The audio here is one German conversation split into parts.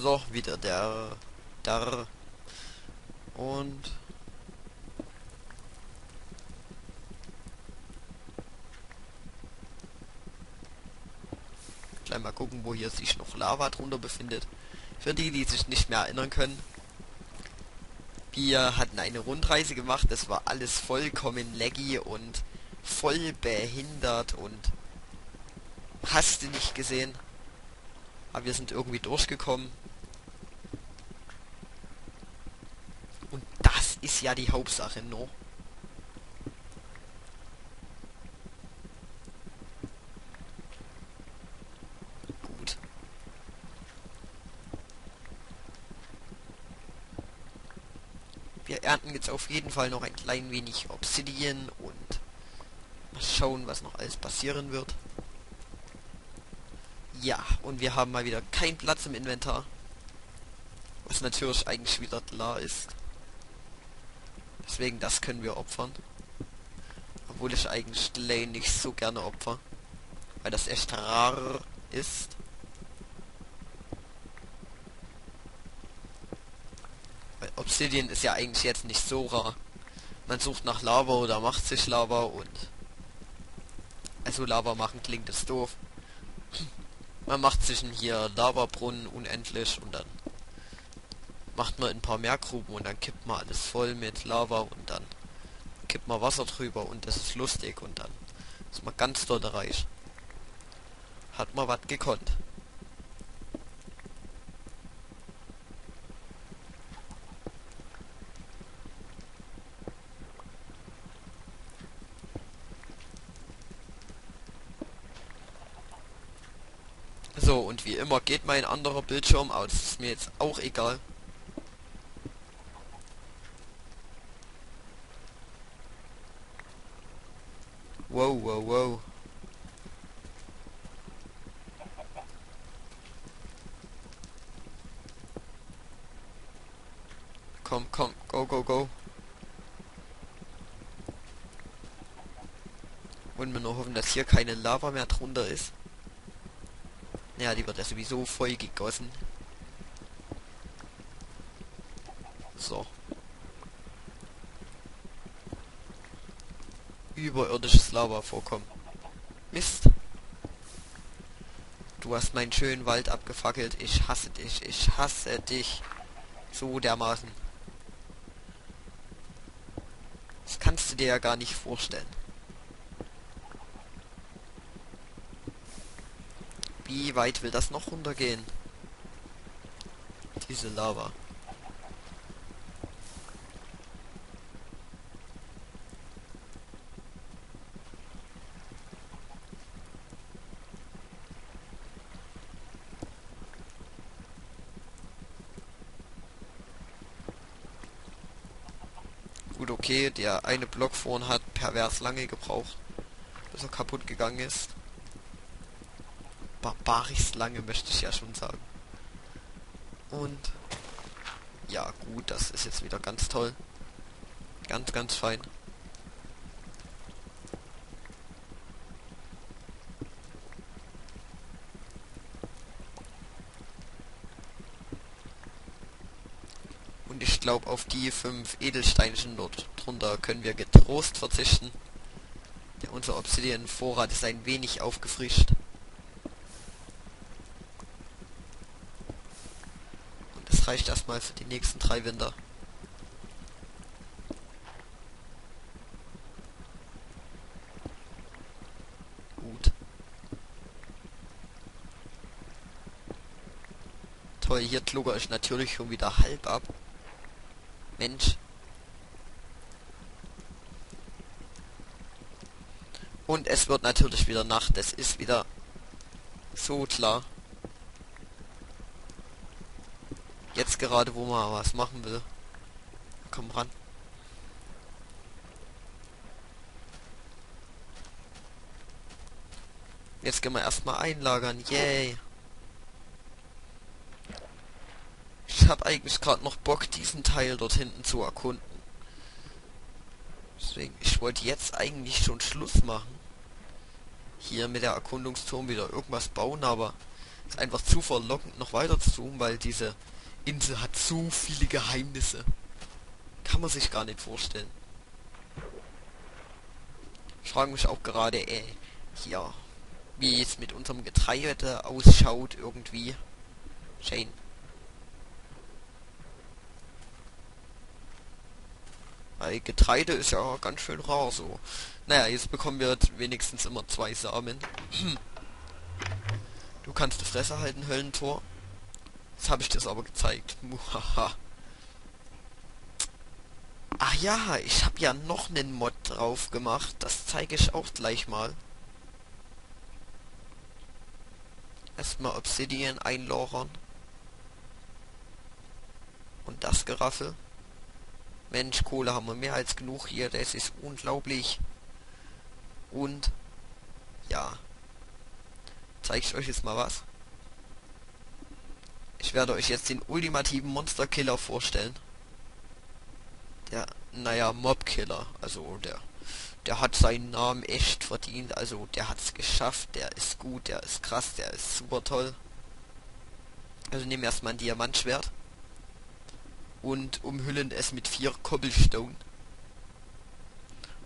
So, wieder der, der und gleich mal gucken, wo hier sich noch Lava drunter befindet. Für die, die sich nicht mehr erinnern können. Wir hatten eine Rundreise gemacht, das war alles vollkommen laggy und voll behindert und hast du nicht gesehen. Aber wir sind irgendwie durchgekommen. Und das ist ja die Hauptsache noch. Gut. Wir ernten jetzt auf jeden Fall noch ein klein wenig Obsidian und mal schauen, was noch alles passieren wird. Ja, und wir haben mal wieder keinen Platz im Inventar. Was natürlich eigentlich wieder klar ist. Deswegen, das können wir opfern. Obwohl ich eigentlich Clay nicht so gerne opfer. Weil das echt rar ist. Weil Obsidian ist ja eigentlich jetzt nicht so rar. Man sucht nach Lava oder macht sich Lava und... Also Lava machen klingt das doof. Man macht sich hier Lavabrunnen unendlich und dann macht man ein paar mehr Gruben und dann kippt man alles voll mit Lava und dann kippt man Wasser drüber und das ist lustig und dann ist man ganz dort reich. Hat man was gekonnt. So, und wie immer geht mein anderer Bildschirm aus. Ist mir jetzt auch egal. Komm, komm, go, go, go. Und wir nur hoffen, dass hier keine Lava mehr drunter ist. Ja, die wird ja sowieso voll gegossen. So. Überirdisches Lava-Vorkommen. Mist. Du hast meinen schönen Wald abgefackelt. Ich hasse dich. Ich hasse dich. So dermaßen. Das kannst du dir ja gar nicht vorstellen. Wie weit will das noch runtergehen? Diese Lava. Gut, okay, der eine Block vorn hat pervers lange gebraucht, bis er kaputt gegangen ist. Barbarisch lange, möchte ich ja schon sagen. Und ja, gut, das ist jetzt wieder ganz toll. Ganz, ganz fein. Und ich glaube, auf die fünf Edelsteinchen dort drunter können wir getrost verzichten. Ja, unser Obsidian-Vorrat ist ein wenig aufgefrischt. Und das reicht erstmal für die nächsten drei Winter. Gut. Toll, hier klugger ich natürlich schon wieder halb ab. Mensch. Und es wird natürlich wieder Nacht. Es ist wieder so klar. Jetzt gerade, wo man was machen will. Komm ran. Jetzt gehen wir erstmal einlagern. Yay. Habe eigentlich gerade noch Bock, diesen Teil dort hinten zu erkunden. Deswegen, ich wollte jetzt eigentlich schon Schluss machen. Hier mit der Erkundungsturm wieder irgendwas bauen, aber Ist einfach zu verlockend noch weiter zu zoomen, weil diese Insel hat so viele Geheimnisse. Kann man sich gar nicht vorstellen. Ich frage mich auch gerade, äh, hier, wie es mit unserem Getreide ausschaut irgendwie. Shane. Getreide ist ja ganz schön rar so. Naja, jetzt bekommen wir wenigstens immer zwei Samen. Du kannst die Fresse halten, Höllentor. Jetzt habe ich das aber gezeigt. Muhaha. Ach ja, ich habe ja noch einen Mod drauf gemacht. Das zeige ich auch gleich mal. Erstmal Obsidian einlochern. Und das Geraffel. Mensch, Kohle haben wir mehr als genug hier. Das ist unglaublich. Und ja. Zeige ich euch jetzt mal was. Ich werde euch jetzt den ultimativen Monsterkiller vorstellen. Der, naja, Mobkiller. Also der, der hat seinen Namen echt verdient. Also der hat es geschafft. Der ist gut, der ist krass, der ist super toll. Also nehmen erstmal ein Diamantschwert und umhüllen es mit vier Cobblestone.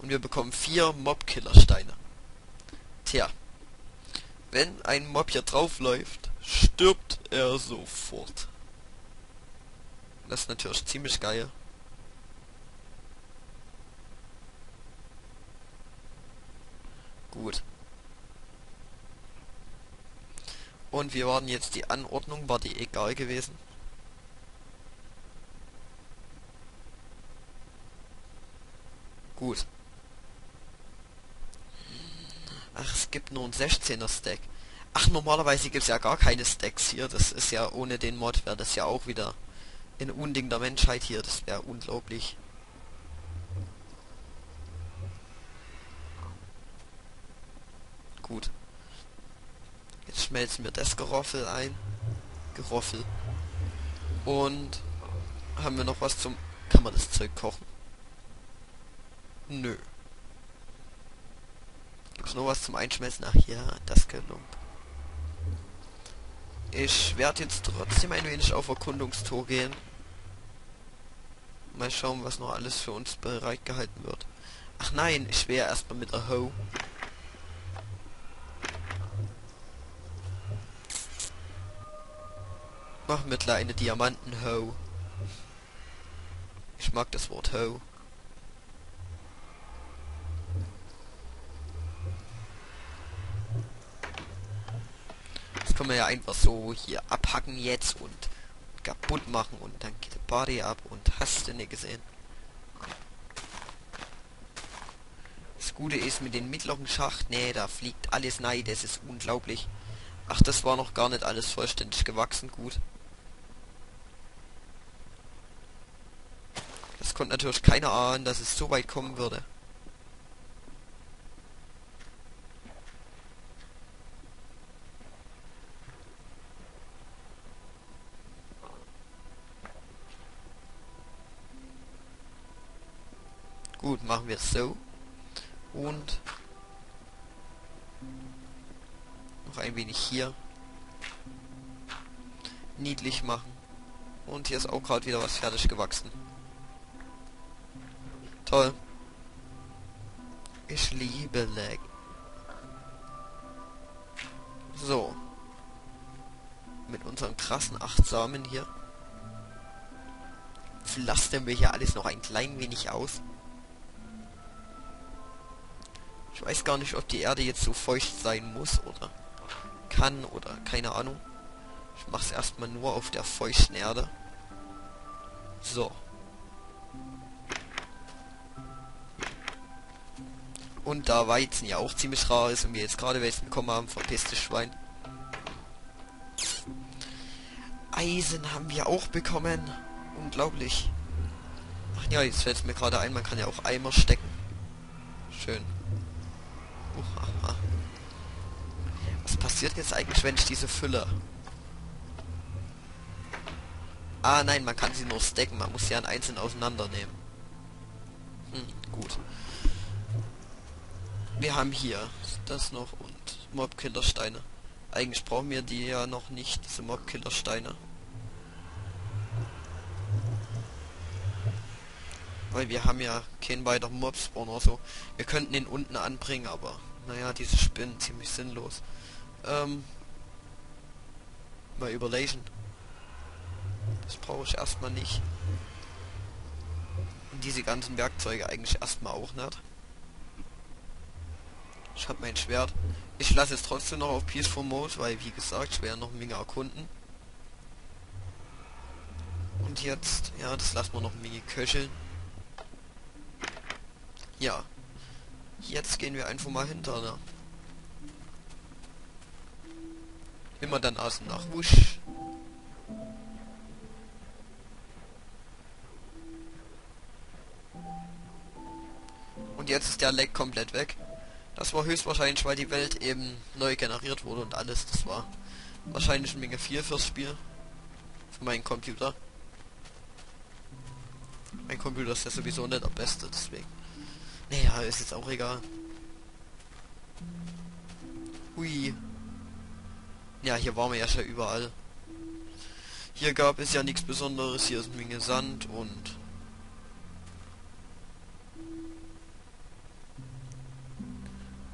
Und wir bekommen vier Mobkiller-Steine. Tja, wenn ein Mob hier drauf läuft, stirbt er sofort. Das ist natürlich ziemlich geil. Gut. Und wir waren jetzt die Anordnung, war die egal gewesen. Gut. Ach, es gibt nur ein 16er Stack. Ach, normalerweise gibt es ja gar keine Stacks hier. Das ist ja ohne den Mod wäre das ja auch wieder ein Unding der Menschheit hier. Das wäre unglaublich. Gut. Jetzt schmelzen wir das Geroffel ein. Geroffel. Und haben wir noch was zum... Kann man das Zeug kochen? Nö. Gibt's noch was zum Einschmelzen? Ach ja, das gelungen. Ich werde jetzt trotzdem ein wenig auf Erkundungstour gehen. Mal schauen, was noch alles für uns bereitgehalten wird. Ach nein, ich wäre erstmal mit der Ho. Machen wir kleine Diamanten-Ho. Ich mag das Wort Ho. Können wir ja einfach so hier abhacken jetzt und kaputt machen und dann geht der Body ab und hast du nicht gesehen. Das Gute ist mit dem mittleren Schacht, nee, da fliegt alles nein, das ist unglaublich. Ach, das war noch gar nicht alles vollständig gewachsen, gut. Das konnte natürlich keiner ahnen, dass es so weit kommen würde. Gut, machen wir es so. Und noch ein wenig hier niedlich machen. Und hier ist auch gerade wieder was fertig gewachsen. Toll. Ich liebe Lag. So. Mit unseren krassen acht Samen hier pflastern wir hier alles noch ein klein wenig aus. Ich weiß gar nicht, ob die Erde jetzt so feucht sein muss oder kann oder keine Ahnung. Ich mache es erstmal nur auf der feuchten Erde. So. Und da Weizen ja auch ziemlich rar ist und wir jetzt gerade Weizen bekommen haben, verpisstes Schwein. Eisen haben wir auch bekommen. Unglaublich. Ach ja, jetzt fällt es mir gerade ein, man kann ja auch Eimer stecken. Schön. Was passiert jetzt eigentlich, wenn ich diese fülle? Ah, nein, man kann sie nur stacken. Man muss sie an einzeln auseinandernehmen. Hm, gut. Wir haben hier das noch und Mobkillersteine. Eigentlich brauchen wir die ja noch nicht, diese Mobkiller-Steine. Weil wir haben ja keinen weiteren Mob-Spawn oder so. Wir könnten den unten anbringen, aber naja, diese Spinnen ziemlich sinnlos. Ähm, mal überlegen. Das brauche ich erstmal nicht. Und diese ganzen Werkzeuge eigentlich erstmal auch nicht. Ich habe mein Schwert. Ich lasse es trotzdem noch auf Peaceful Mode, weil wie gesagt, ich werde noch eine Menge erkunden. Und jetzt, ja, das lassen wir noch ein wenig köcheln. Ja. Jetzt gehen wir einfach mal hinter, ne? Immer dann außen nach. Wusch. Und jetzt ist der Leck komplett weg. Das war höchstwahrscheinlich, weil die Welt eben neu generiert wurde und alles. Das war wahrscheinlich eine Menge viel fürs Spiel. Für meinen Computer. Mein Computer ist ja sowieso nicht der beste, deswegen. Naja, ist jetzt auch egal. Hui. Ja, hier waren wir ja schon überall. Hier gab es ja nichts Besonderes. Hier ist eine Menge Sand und...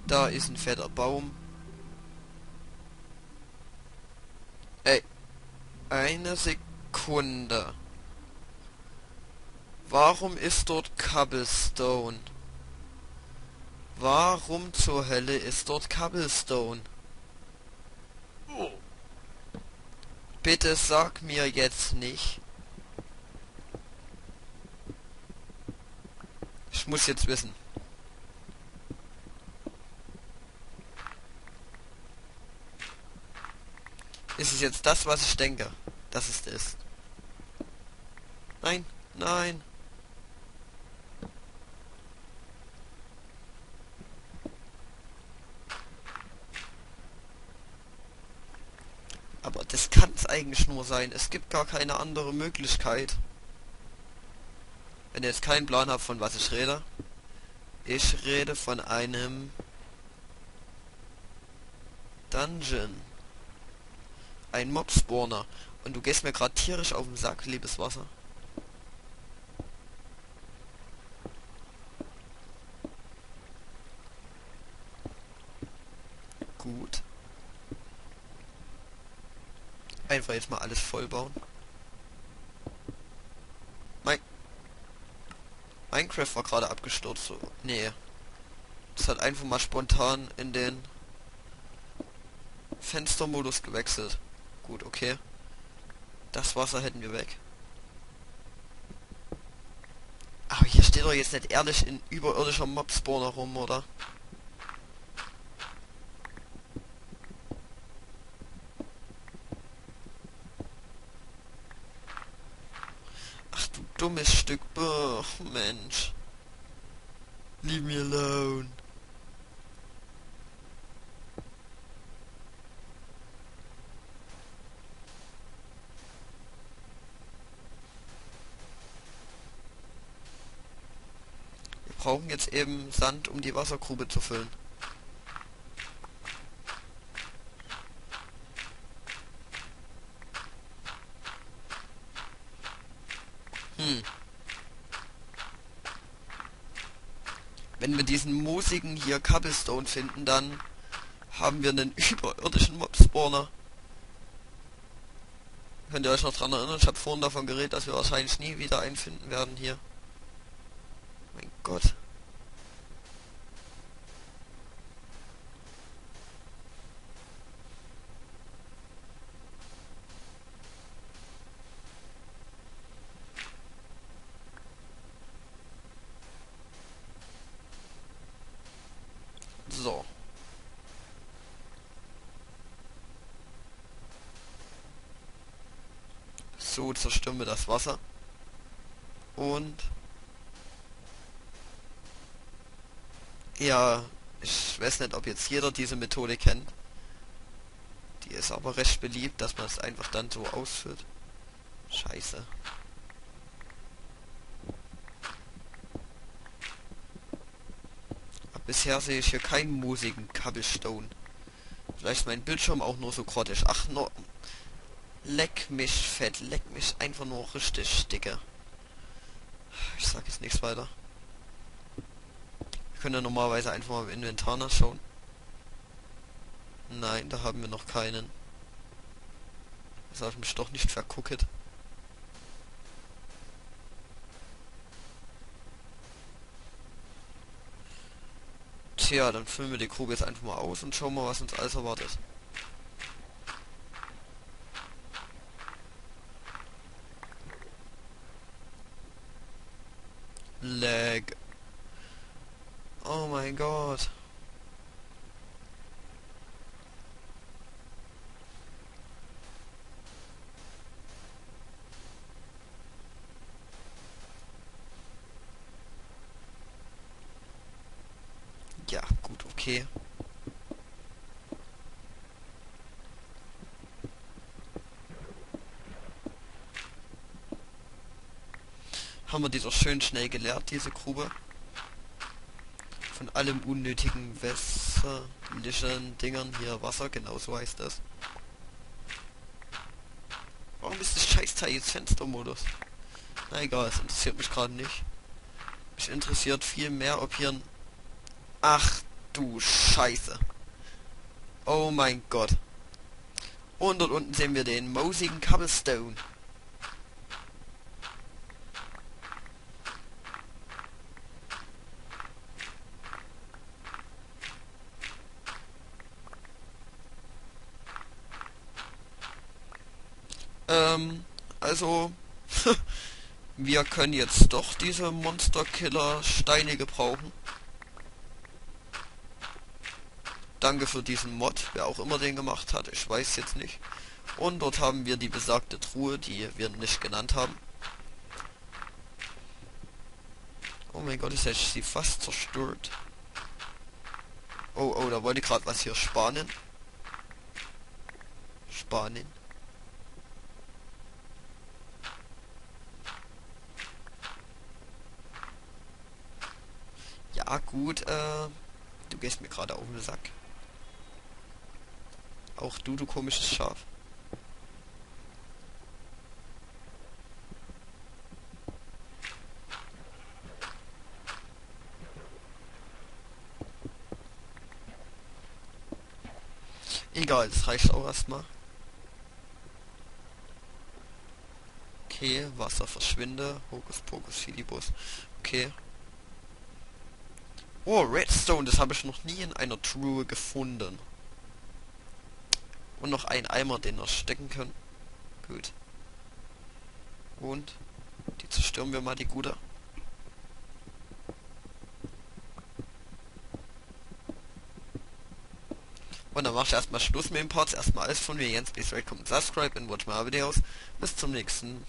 Da ist ein fetter Baum. Ey. Eine Sekunde. Warum ist dort Cobblestone? Warum zur Hölle ist dort Cobblestone? Bitte sag mir jetzt nicht. Ich muss jetzt wissen. Ist es jetzt das, was ich denke, dass es ist? Nein, nein. Aber das kann es eigentlich nur sein. Es gibt gar keine andere Möglichkeit. Wenn ihr jetzt keinen Plan habt, von was ich rede. Ich rede von einem Dungeon. Ein Mob-Spawner. Und du gehst mir gerade tierisch auf den Sack, liebes Wasser. Gut. Einfach jetzt mal alles voll bauen. Mein Minecraft war gerade abgestürzt. So. Nee. Das hat einfach mal spontan in den Fenstermodus gewechselt. Gut, okay. Das Wasser hätten wir weg. Aber hier steht doch jetzt nicht ehrlich in überirdischer Mob-Spawner rum, oder? Dummes Stück. Boah, Mensch. Leave me alone. Wir brauchen jetzt eben Sand, um die Wassergrube zu füllen. Hm. Wenn wir diesen moosigen hier Cobblestone finden, dann haben wir einen überirdischen Mob-Spawner. Könnt ihr euch noch dran erinnern? Ich habe vorhin davon geredet, dass wir wahrscheinlich nie wieder einen finden werden hier. Mein Gott. So. So zerstören wir das Wasser. Und... Ja, ich weiß nicht, ob jetzt jeder diese Methode kennt. Die ist aber recht beliebt, dass man es einfach dann so ausführt. Scheiße. Bisher sehe ich hier keinen moosigen Cobblestone. Vielleicht mein Bildschirm auch nur so grottig. Ach, nur... Leck mich fett, leck mich einfach nur richtig dicke. Ich sag jetzt nichts weiter. Wir können ja normalerweise einfach mal im Inventar nachschauen. Nein, da haben wir noch keinen. Das habe ich mich doch nicht verguckt. Tja, dann füllen wir die Grube jetzt einfach mal aus und schauen mal, was uns alles erwartet. Lag. Oh mein Gott. Ja, gut, okay. Haben wir die doch schön schnell geleert, diese Grube. Von allem unnötigen wässerlichen Dingern. Hier Wasser, genau so heißt das. Warum ist das Scheißteil jetzt Fenstermodus? Na egal, es interessiert mich gerade nicht. Mich interessiert viel mehr, ob hier ein Ach du Scheiße. Oh mein Gott. Und dort unten sehen wir den moosigen Cobblestone. Ähm, also, wir können jetzt doch diese Monster-Killer-Steine gebrauchen. Danke für diesen Mod, wer auch immer den gemacht hat, ich weiß jetzt nicht. Und dort haben wir die besagte Truhe, die wir nicht genannt haben. Oh mein Gott, ist jetzt sie fast zerstört. Oh, oh, da wollte gerade was hier Spanien. Spanien. Ja, gut, äh, du gehst mir gerade auf den Sack. Auch du, du komisches Schaf. Egal, das reicht auch erstmal. Okay, Wasser verschwinde. Hokus Pokus Filibus. Okay. Oh, Redstone, das habe ich noch nie in einer Truhe gefunden. Und noch ein Eimer, den wir stecken können. Gut. Und die zerstören wir mal, die gute. Und dann mache ich erstmal Schluss mit dem Parts. Erstmal alles von mir, Jens. Please comment, subscribe and watch my videos. Bis zum nächsten